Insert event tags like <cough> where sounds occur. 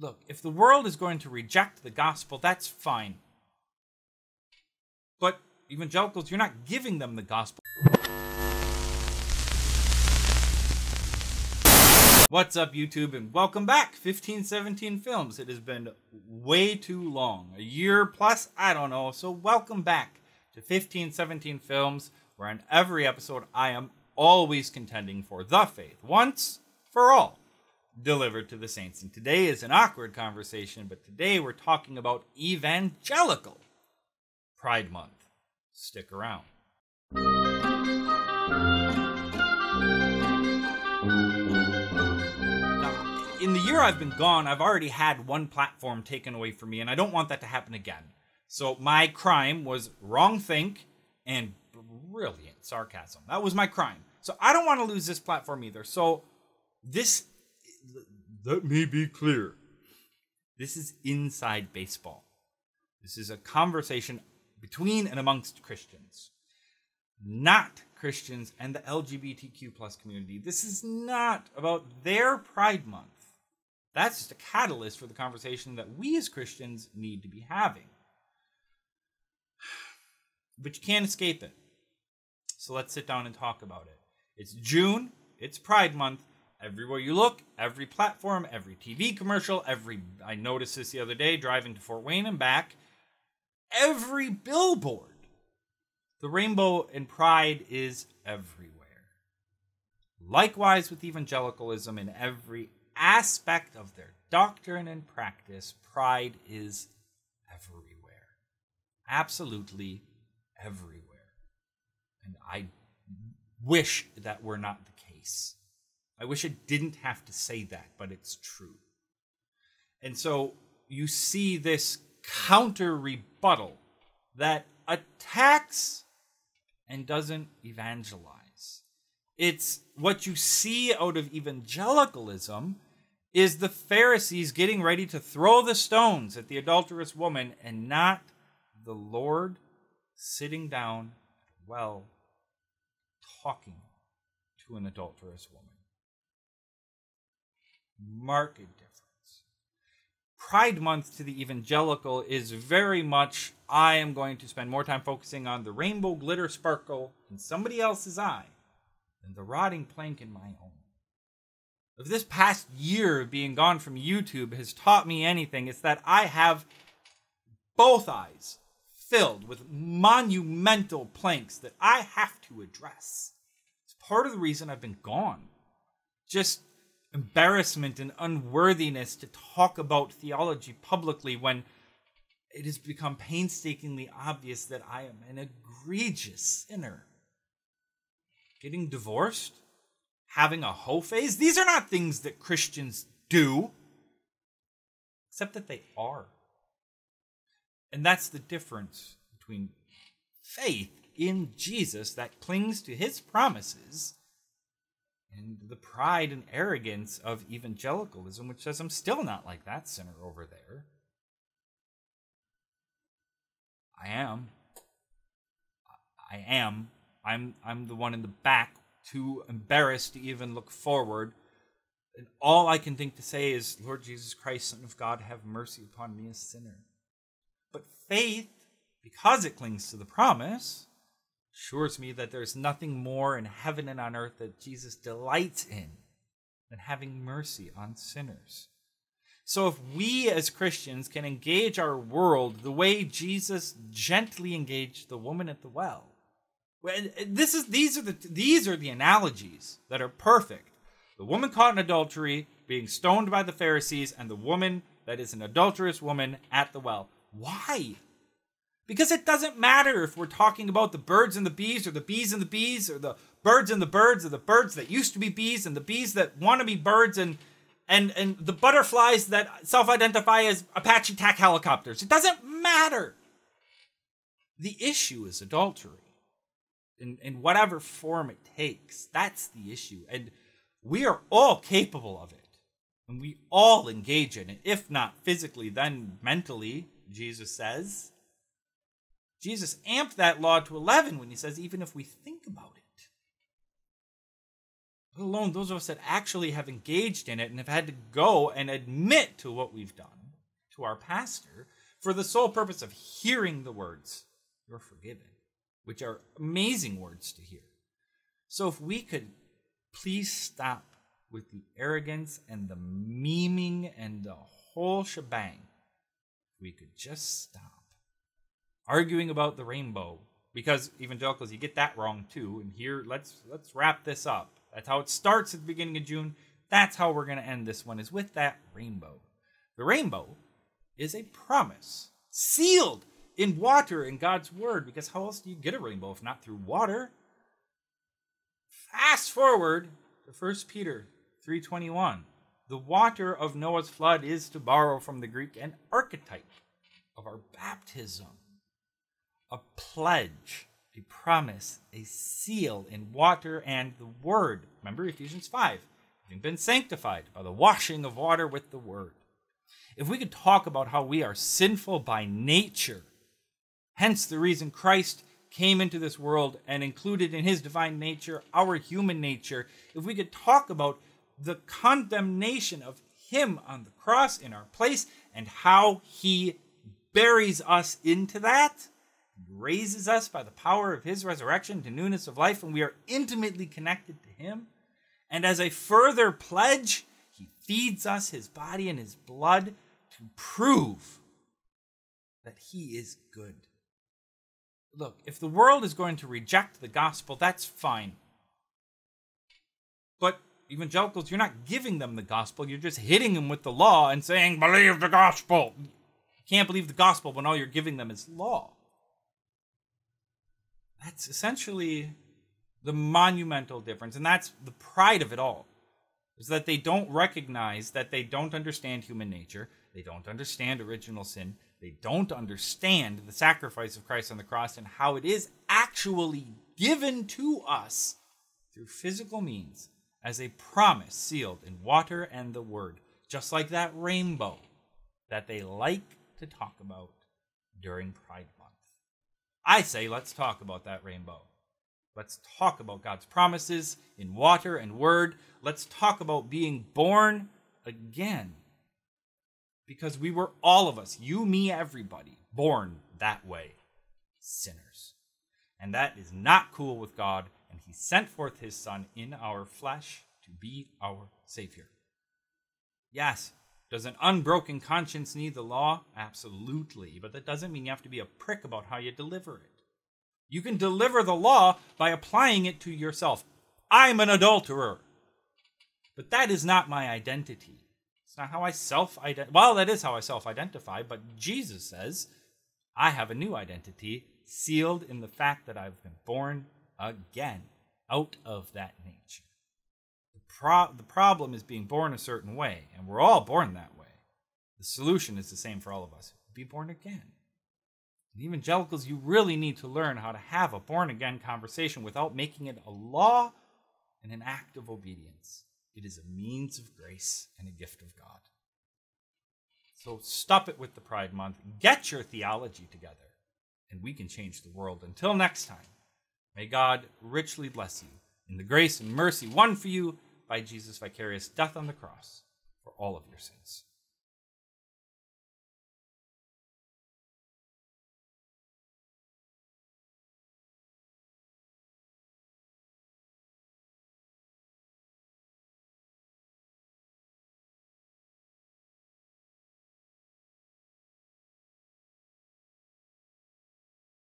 look, if the world is going to reject the gospel, that's fine. But evangelicals, you're not giving them the gospel. What's up, YouTube, and welcome back, 1517 Films. It has been way too long, a year plus, I don't know. So, welcome back to 1517 Films, where in every episode I am always contending for the faith, once for all, delivered to the saints. And today is an awkward conversation, but today we're talking about evangelical Pride Month. Stick around. In the year I've been gone, I've already had one platform taken away from me, and I don't want that to happen again. So my crime was wrong think and brilliant sarcasm. That was my crime. So I don't want to lose this platform either. So this let me be clear. This is inside baseball. This is a conversation between and amongst Christians, not Christians and the LGBTQ plus community. This is not about their Pride Month. That's just a catalyst for the conversation that we as Christians need to be having. <sighs> But you can't escape it. So let's sit down and talk about it. It's June, it's Pride Month. Everywhere you look, every platform, every TV commercial, every I noticed this the other day driving to Fort Wayne and back, every billboard. The rainbow and pride is everywhere. Likewise with evangelicalism in every aspect of their doctrine and practice, pride is everywhere. Absolutely everywhere. And I wish that were not the case. I wish it didn't have to say that, but it's true. And so you see this counter rebuttal that attacks and doesn't evangelize. It's what you see out of evangelicalism is the Pharisees getting ready to throw the stones at the adulterous woman and not the Lord sitting down well talking to an adulterous woman. Marked difference. Pride Month to the evangelical is very much I am going to spend more time focusing on the rainbow glitter sparkle in somebody else's eye than the rotting plank in my own. If this past year of being gone from YouTube has taught me anything, it's that I have both eyes filled with monumental planks that I have to address. It's part of the reason I've been gone. Just embarrassment and unworthiness to talk about theology publicly when it has become painstakingly obvious that I am an egregious sinner. Getting divorced? Having a hoe phase? These are not things that Christians do, except that they are. And that's the difference between faith in Jesus that clings to his promises and the pride and arrogance of evangelicalism, which says, I'm still not like that sinner over there. I am. I am. I'm I'm the one in the back, too embarrassed to even look forward. And all I can think to say is, Lord Jesus Christ, Son of God, have mercy upon me, a sinner. But faith, because it clings to the promise, assures me that there's nothing more in heaven and on earth that Jesus delights in than having mercy on sinners. So, if we as Christians can engage our world the way Jesus gently engaged the woman at the well, this is these are the these are the analogies that are perfect. The woman caught in adultery being stoned by the Pharisees, and the woman that is an adulterous woman at the well. Why? Because it doesn't matter if we're talking about the birds and the bees, or the bees and the bees, or the birds and the birds, or the birds that used to be bees, and the bees that want to be birds, and and and the butterflies that self-identify as Apache attack helicopters. It doesn't matter. The issue is adultery. In, in whatever form it takes. That's the issue. And we are all capable of it. And we all engage in it. If not physically, then mentally, Jesus says. Jesus amped that law to 11 when he says, even if we think about it. let alone those of us that actually have engaged in it and have had to go and admit to what we've done to our pastor for the sole purpose of hearing the words, You're forgiven, which are amazing words to hear. So if we could please stop with the arrogance and the memeing and the whole shebang, we could just stop arguing about the rainbow. Because evangelicals you get that wrong too. And here let's let's wrap this up. That's how it starts at the beginning of june. That's how we're going to end this one is with that rainbow. The rainbow is a promise sealed in water in god's word because how else do you get a rainbow if not through water? Fast forward to 1 peter 321 the water of noah's flood is to borrow from the greek an archetype of our baptism a pledge, a promise, a seal in water and the word. Remember Ephesians 5, having been sanctified by the washing of water with the word. If we could talk about how we are sinful by nature, hence the reason Christ came into this world and included in his divine nature our human nature, if we could talk about the condemnation of him on the cross in our place and how he buries us into that, raises us by the power of his resurrection to newness of life, and we are intimately connected to him. And as a further pledge, he feeds us his body and his blood to prove that he is good. Look, if the world is going to reject the gospel, that's fine. But evangelicals, you're not giving them the gospel, you're just hitting them with the law and saying, believe the gospel. You can't believe the gospel when all you're giving them is law that's essentially the monumental difference and that's the pride of it all is that they don't recognize that they don't understand human nature they don't understand original sin they don't understand the sacrifice of Christ on the cross and how it is actually given to us through physical means as a promise sealed in water and the word just like that rainbow that they like to talk about during pride I say, let's talk about that rainbow. Let's talk about God's promises in water and word. Let's talk about being born again. Because we were all of us, you, me, everybody, born that way, sinners. And that is not cool with God, and He sent forth His Son in our flesh to be our Savior. Yes, does an unbroken conscience need the law? Absolutely. But that doesn't mean you have to be a prick about how you deliver it. You can deliver the law by applying it to yourself. I'm an adulterer. But that is not my identity. It's not how I self identify. Well, that is how I self identify, but Jesus says, I have a new identity sealed in the fact that I've been born again out of that nature pro- the problem is being born a certain way, and we're all born that way. The solution is the same for all of us be born again. And evangelicals, you really need to learn how to have a born again conversation without making it a law and an act of obedience. It is a means of grace and a gift of God. So stop it with the Pride Month. Get your theology together, and we can change the world. Until next time, may God richly bless you in the grace and mercy won for you by Jesus' vicarious death on the cross for all of your sins.